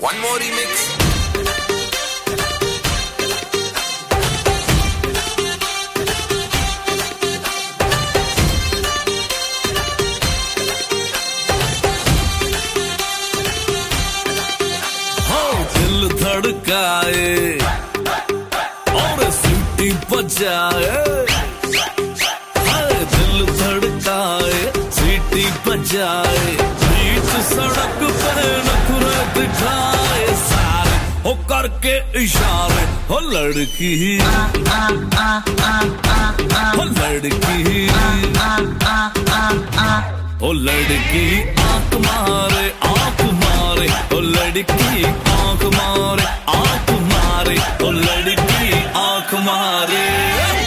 One more remix. हाँ, धड़काए और सीटी बजाए हाँ, दिल धड़काए सीटी बजाए हो करके इशारे, हो लड़की। हो लड़की। हो लड़की आँख मारे आँख मारे। हो लड़की आँख मारे आँख मारे। हो लड़की आँख मारे।